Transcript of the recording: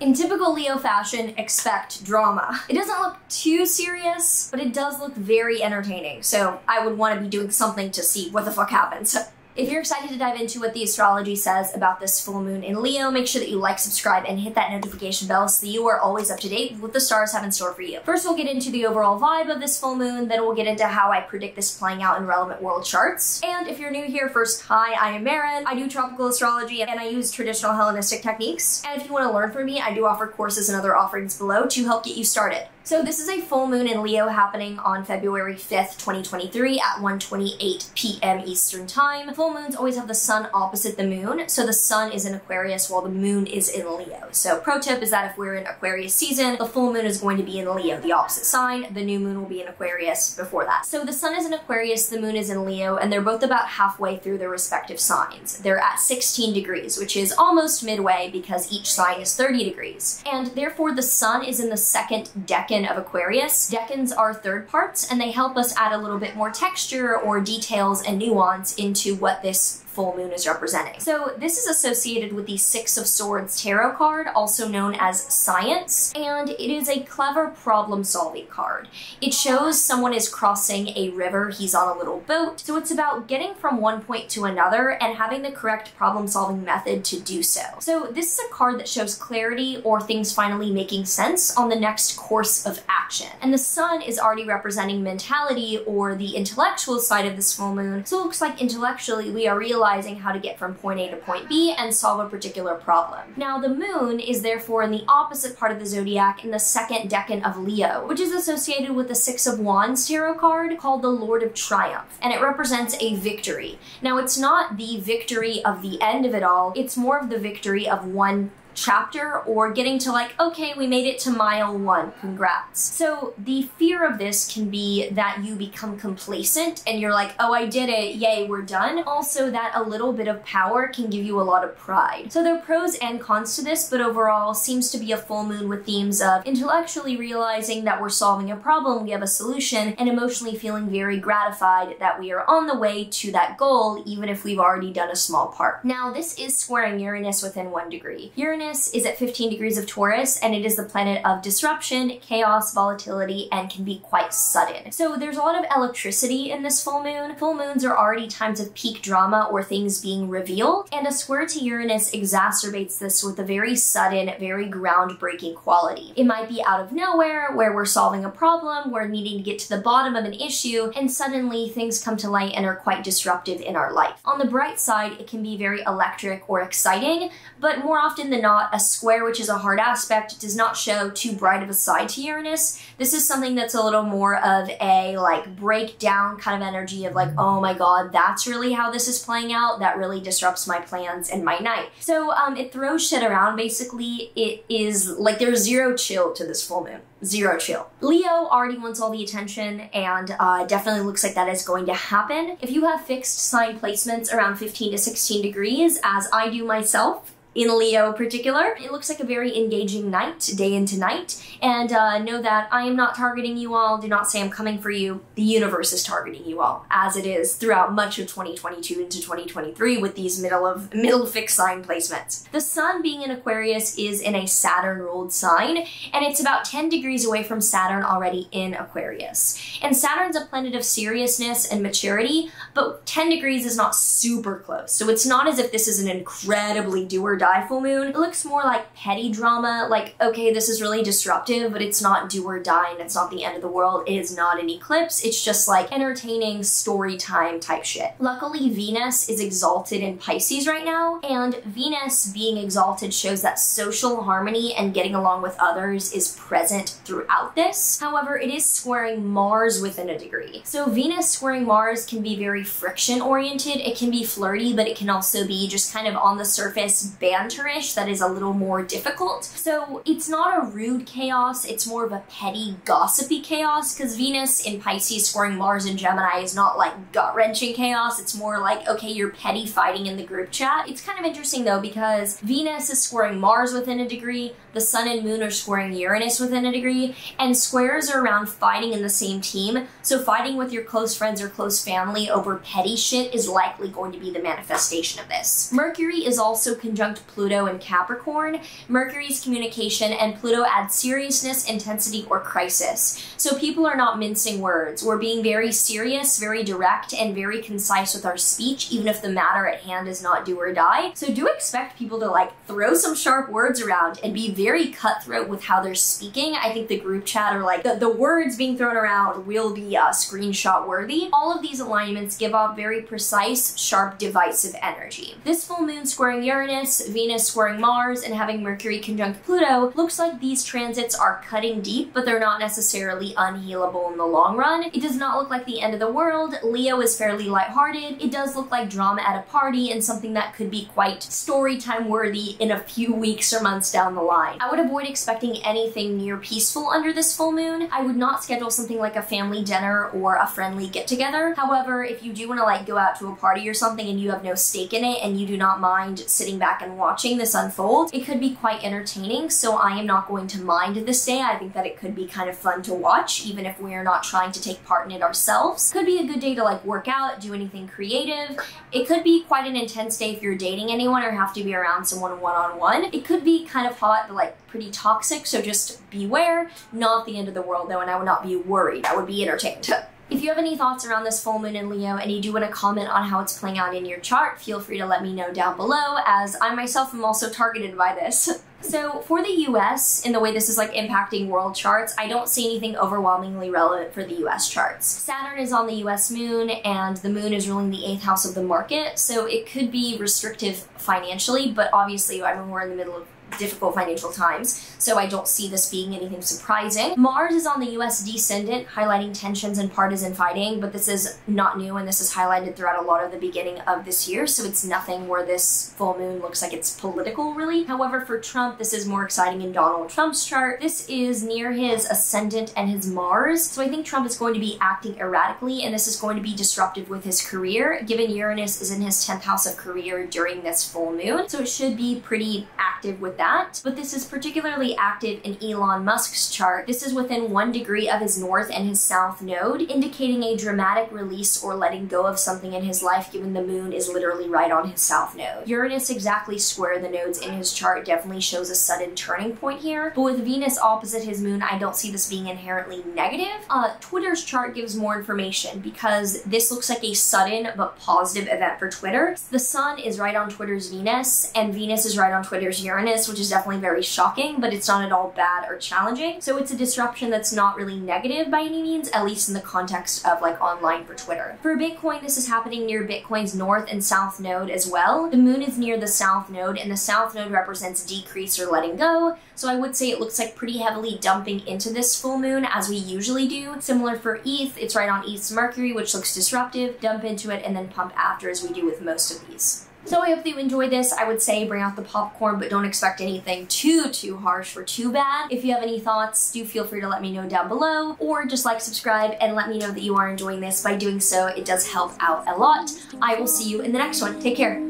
In typical Leo fashion, expect drama. It doesn't look too serious, but it does look very entertaining, so I would want to be doing something to see what the fuck happens. If you're excited to dive into what the astrology says about this full moon in Leo, make sure that you like, subscribe, and hit that notification bell so that you are always up to date with what the stars have in store for you. First, we'll get into the overall vibe of this full moon, then we'll get into how I predict this playing out in relevant world charts. And if you're new here, first, hi, I am Maren. I do tropical astrology and I use traditional Hellenistic techniques. And if you want to learn from me, I do offer courses and other offerings below to help get you started. So this is a full moon in Leo happening on February 5th, 2023 at 1.28 p.m. Eastern Time. Full moons always have the sun opposite the moon, so the sun is in Aquarius while the moon is in Leo. So pro tip is that if we're in Aquarius season, the full moon is going to be in Leo, the opposite sign. The new moon will be in Aquarius before that. So the sun is in Aquarius, the moon is in Leo, and they're both about halfway through their respective signs. They're at 16 degrees, which is almost midway because each sign is 30 degrees. And therefore the sun is in the second decan of Aquarius. Decans are third parts and they help us add a little bit more texture or details and nuance into what this full moon is representing. So this is associated with the Six of Swords tarot card, also known as Science, and it is a clever problem-solving card. It shows someone is crossing a river, he's on a little boat, so it's about getting from one point to another and having the correct problem-solving method to do so. So this is a card that shows clarity or things finally making sense on the next course of action. And the sun is already representing mentality or the intellectual side of this full moon, so it looks like intellectually we are realizing how to get from point A to point B and solve a particular problem. Now, the moon is therefore in the opposite part of the zodiac in the second decan of Leo, which is associated with the Six of Wands tarot card called the Lord of Triumph, and it represents a victory. Now, it's not the victory of the end of it all, it's more of the victory of one chapter or getting to like, okay, we made it to mile one, congrats. So the fear of this can be that you become complacent and you're like, oh, I did it, yay, we're done. Also that a little bit of power can give you a lot of pride. So there are pros and cons to this, but overall seems to be a full moon with themes of intellectually realizing that we're solving a problem, we have a solution, and emotionally feeling very gratified that we are on the way to that goal, even if we've already done a small part. Now, this is squaring Uranus within one degree. Uranus Uranus is at 15 degrees of Taurus and it is the planet of disruption, chaos, volatility, and can be quite sudden. So there's a lot of electricity in this full moon. Full moons are already times of peak drama or things being revealed, and a square to Uranus exacerbates this with a very sudden, very groundbreaking quality. It might be out of nowhere, where we're solving a problem, we're needing to get to the bottom of an issue, and suddenly things come to light and are quite disruptive in our life. On the bright side, it can be very electric or exciting, but more often than not, not a square, which is a hard aspect, does not show too bright of a side to Uranus. This is something that's a little more of a like breakdown kind of energy of like, oh my god, that's really how this is playing out. That really disrupts my plans and my night. So um, it throws shit around. Basically, it is like there's zero chill to this full moon zero chill. Leo already wants all the attention and uh, definitely looks like that is going to happen. If you have fixed sign placements around 15 to 16 degrees, as I do myself, in Leo particular. It looks like a very engaging night, day into night, and uh, know that I am not targeting you all. Do not say I'm coming for you. The universe is targeting you all, as it is throughout much of 2022 into 2023 with these middle of middle fixed sign placements. The sun being in Aquarius is in a Saturn ruled sign, and it's about 10 degrees away from Saturn already in Aquarius. And Saturn's a planet of seriousness and maturity, but 10 degrees is not super close. So it's not as if this is an incredibly do or die full moon. It looks more like petty drama, like, okay, this is really disruptive, but it's not do or die and it's not the end of the world. It is not an eclipse. It's just like entertaining story time type shit. Luckily, Venus is exalted in Pisces right now, and Venus being exalted shows that social harmony and getting along with others is present throughout this. However, it is squaring Mars within a degree. So Venus squaring Mars can be very friction oriented. It can be flirty, but it can also be just kind of on the surface, banterish that is a little more difficult. So it's not a rude chaos, it's more of a petty, gossipy chaos, because Venus in Pisces squaring Mars in Gemini is not like gut-wrenching chaos, it's more like, okay, you're petty fighting in the group chat. It's kind of interesting though, because Venus is squaring Mars within a degree, the Sun and Moon are squaring Uranus within a degree, and squares are around fighting in the same team, so fighting with your close friends or close family over petty shit is likely going to be the manifestation of this. Mercury is also conjunct Pluto in Capricorn, Mercury's communication, and Pluto adds seriousness, intensity, or crisis. So people are not mincing words. We're being very serious, very direct, and very concise with our speech, even if the matter at hand is not do or die. So do expect people to like throw some sharp words around and be very cutthroat with how they're speaking. I think the group chat or like the, the words being thrown around will be uh, screenshot worthy. All of these alignments give off very precise, sharp, divisive energy. This full moon squaring Uranus, Venus squaring Mars, and having Mercury conjunct Pluto looks like these transits are cutting deep, but they're not necessarily unhealable in the long run. It does not look like the end of the world. Leo is fairly lighthearted. It does look like drama at a party and something that could be quite story time worthy in a few weeks or months down the line. I would avoid expecting anything near peaceful under this full moon. I would not schedule something like a family dinner or a friendly get together. However, if you do want to like go out to a party or something and you have no stake in it and you do not mind sitting back and watching this unfold, it could be quite entertaining. So I am not going to mind this day. I think that it could be kind of fun to watch, even if we are not trying to take part in it ourselves. Could be a good day to like work out, do anything creative. It could be quite an intense day if you're dating anyone or have to be around someone one-on-one. -on -one. It could be kind of hot, but like pretty toxic, so just beware. Not the end of the world though, and I would not be worried. I would be entertained. If you have any thoughts around this full moon in Leo and you do want to comment on how it's playing out in your chart, feel free to let me know down below as I myself am also targeted by this. So for the US, in the way this is like impacting world charts, I don't see anything overwhelmingly relevant for the US charts. Saturn is on the US moon and the moon is ruling the eighth house of the market, so it could be restrictive financially, but obviously I mean we're in the middle of difficult financial times, so I don't see this being anything surprising. Mars is on the US descendant, highlighting tensions and partisan fighting, but this is not new and this is highlighted throughout a lot of the beginning of this year, so it's nothing where this full moon looks like it's political, really. However, for Trump, this is more exciting in Donald Trump's chart. This is near his ascendant and his Mars, so I think Trump is going to be acting erratically, and this is going to be disruptive with his career, given Uranus is in his 10th house of career during this full moon, so it should be pretty active with that that, but this is particularly active in Elon Musk's chart. This is within one degree of his north and his south node, indicating a dramatic release or letting go of something in his life given the moon is literally right on his south node. Uranus exactly square the nodes in his chart definitely shows a sudden turning point here, but with Venus opposite his moon, I don't see this being inherently negative. Uh, Twitter's chart gives more information because this looks like a sudden but positive event for Twitter. The sun is right on Twitter's Venus, and Venus is right on Twitter's Uranus, which is definitely very shocking, but it's not at all bad or challenging. So it's a disruption that's not really negative by any means, at least in the context of like online for Twitter. For Bitcoin, this is happening near Bitcoin's north and south node as well. The moon is near the south node, and the south node represents decrease or letting go. So I would say it looks like pretty heavily dumping into this full moon as we usually do. Similar for ETH, it's right on ETH's Mercury, which looks disruptive. Dump into it and then pump after as we do with most of these. So I hope that you enjoyed this. I would say bring out the popcorn, but don't expect anything too, too harsh or too bad. If you have any thoughts, do feel free to let me know down below, or just like, subscribe, and let me know that you are enjoying this. By doing so, it does help out a lot. I will see you in the next one. Take care.